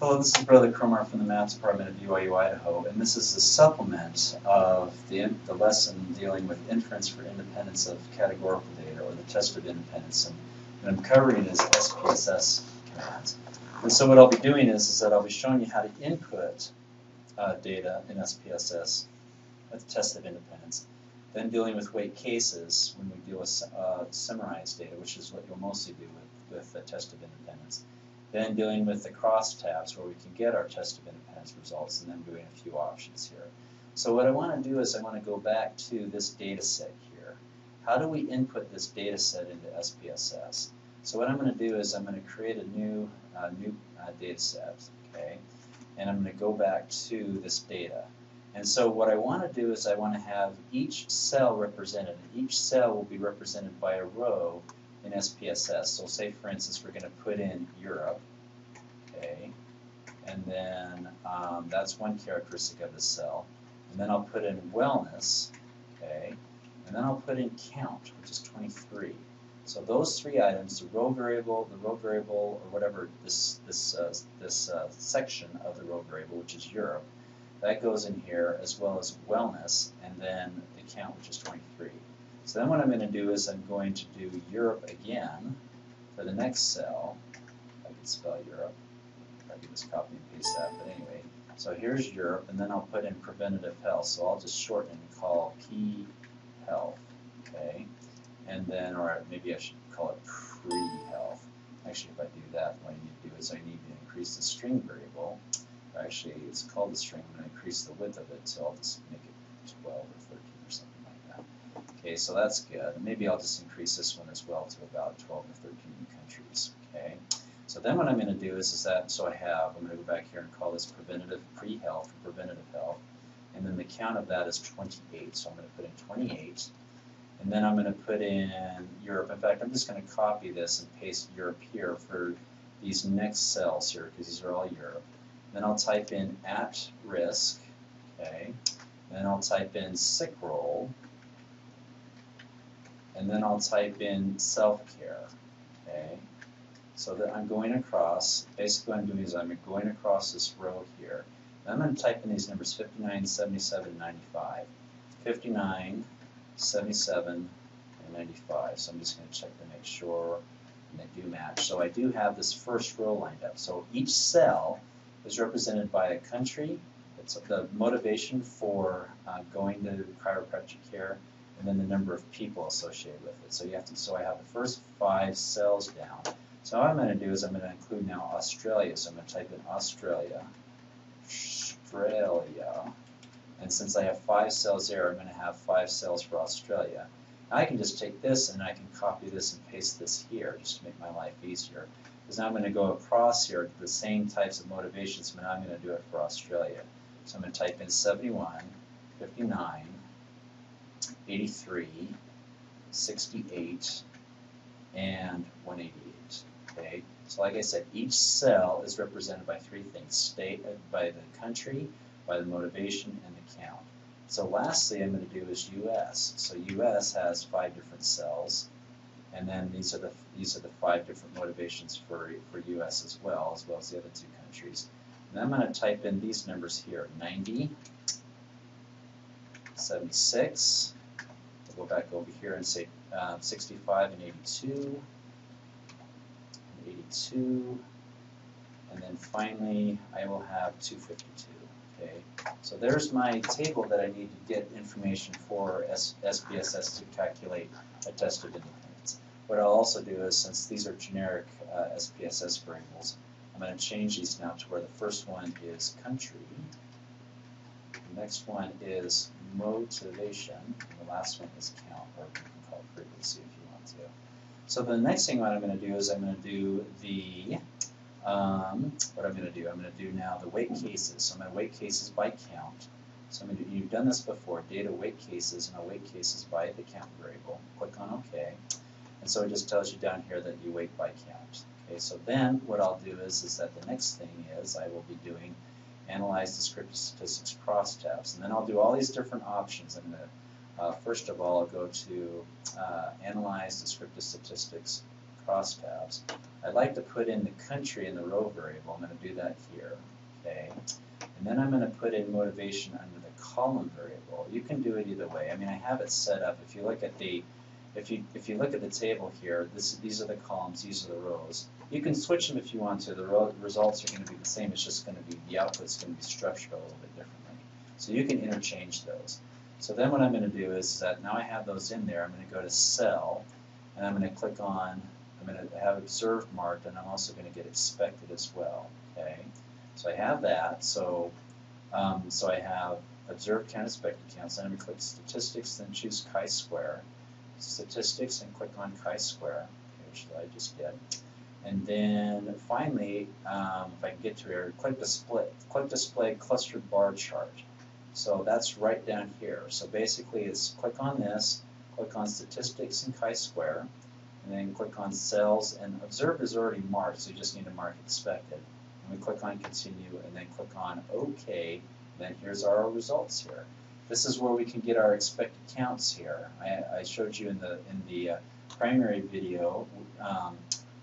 Hello, this is Brother Cromar from the Math Department at BYU Idaho, and this is a supplement of the, the lesson dealing with inference for independence of categorical data, or the test of independence, and what I'm covering is SPSS commands. And so what I'll be doing is, is that I'll be showing you how to input uh, data in SPSS with the test of independence, then dealing with weight cases when we deal with uh, summarized data, which is what you'll mostly do with, with the test of independence. Then dealing with the cross tabs where we can get our test of independence results and then doing a few options here. So what I want to do is I want to go back to this data set here. How do we input this data set into SPSS? So what I'm going to do is I'm going to create a new, uh, new uh, data set, okay? And I'm going to go back to this data. And so what I want to do is I want to have each cell represented. Each cell will be represented by a row in SPSS. So say, for instance, we're going to put in Europe, okay, and then um, that's one characteristic of the cell. And then I'll put in wellness, okay, and then I'll put in count, which is 23. So those three items, the row variable, the row variable, or whatever this this uh, this uh, section of the row variable, which is Europe, that goes in here as well as wellness, and then the count, which is 23. So then what I'm going to do is I'm going to do Europe again for the next cell. I can spell Europe. I can just copy and paste that, but anyway. So here's Europe, and then I'll put in preventative health. So I'll just shorten and call P health, okay? And then, or maybe I should call it pre-health. Actually, if I do that, what I need to do is I need to increase the string variable. Actually, it's called the string. And to increase the width of it, so I'll just make it 12 or 13 or something like that. Okay, so that's good. Maybe I'll just increase this one as well to about 12 or 13 countries. Okay, so then what I'm going to do is, is that, so I have, I'm going to go back here and call this preventative pre-health or preventative health. And then the count of that is 28, so I'm going to put in 28. And then I'm going to put in Europe. In fact, I'm just going to copy this and paste Europe here for these next cells here, because these are all Europe. Then I'll type in at risk, okay. Then I'll type in sick role, and then I'll type in self-care, okay? So that I'm going across, basically what I'm doing is I'm going across this row here. And I'm going to type in these numbers 59, 77, 95. 59, 77, and 95. So I'm just going to check to make sure and they do match. So I do have this first row lined up. So each cell is represented by a country, it's the motivation for uh, going to chiropractic care, and then the number of people associated with it. So you have to. So I have the first five cells down. So what I'm going to do is I'm going to include now Australia. So I'm going to type in Australia, Australia, and since I have five cells there, I'm going to have five cells for Australia. Now I can just take this and I can copy this and paste this here just to make my life easier. Because now I'm going to go across here to the same types of motivations, but now I'm going to do it for Australia. So I'm going to type in 71, 59, 83, 68, and 188. Okay, so like I said, each cell is represented by three things: state, uh, by the country, by the motivation, and the count. So lastly, I'm going to do is U.S. So U.S. has five different cells, and then these are the these are the five different motivations for for U.S. as well, as well as the other two countries. And I'm going to type in these numbers here: 90, 76. We'll go back over here and say uh, 65 and 82. and 82, and then finally I will have 252. Okay, so there's my table that I need to get information for S SPSS to calculate a test of independence. What I'll also do is, since these are generic uh, SPSS variables, I'm going to change these now to where the first one is country, the next one is motivation, the last one is count, or you can call frequency if you want to. So the next thing what I'm going to do is I'm going to do the, um, what I'm going to do, I'm going to do now the weight cases. So I'm going to weight cases by count. So I'm going to you've done this before, data weight cases, and I'll weight cases by the count variable. Click on OK. And so it just tells you down here that you weight by count. Okay, so then what I'll do is, is that the next thing is I will be doing analyze descriptive statistics crosstabs. And then I'll do all these different options. I'm going to uh, first of all, I'll go to uh, Analyze Descriptive Statistics crosstabs. I'd like to put in the country in the row variable. I'm going to do that here. Okay. And then I'm going to put in motivation under the column variable. You can do it either way. I mean, I have it set up. If you look at the if you if you look at the table here, this, these are the columns, these are the rows. You can switch them if you want to. The results are going to be the same. It's just going to be the output's going to be structured a little bit differently. So you can interchange those. So then what I'm going to do is that now I have those in there. I'm going to go to Cell, and I'm going to click on. I'm going to have observed marked, and I'm also going to get expected as well. Okay. So I have that. So um, so I have observed count, expected count. So I'm going to click Statistics, then choose chi-square statistics and click on chi-square, which I just did. And then finally, um, if I can get to here, click display, click display clustered bar chart. So that's right down here. So basically it's click on this, click on statistics and chi-square, and then click on cells, and observe is already marked, so you just need to mark expected. And we click on continue, and then click on OK, then here's our results here. This is where we can get our expected counts here. I, I showed you in the in the uh, primary video um,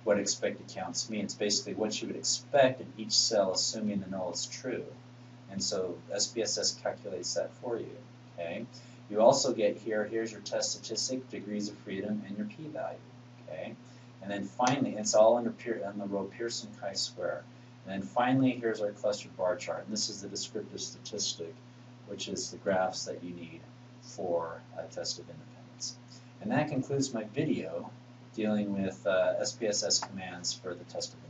what expected counts mean. It's basically what you would expect in each cell, assuming the null is true. And so SPSS calculates that for you. Okay. You also get here. Here's your test statistic, degrees of freedom, and your p-value. Okay. And then finally, it's all under on the row Pearson chi-square. And then finally, here's our clustered bar chart. And this is the descriptive statistic which is the graphs that you need for a test of independence. And that concludes my video dealing with uh, SPSS commands for the test of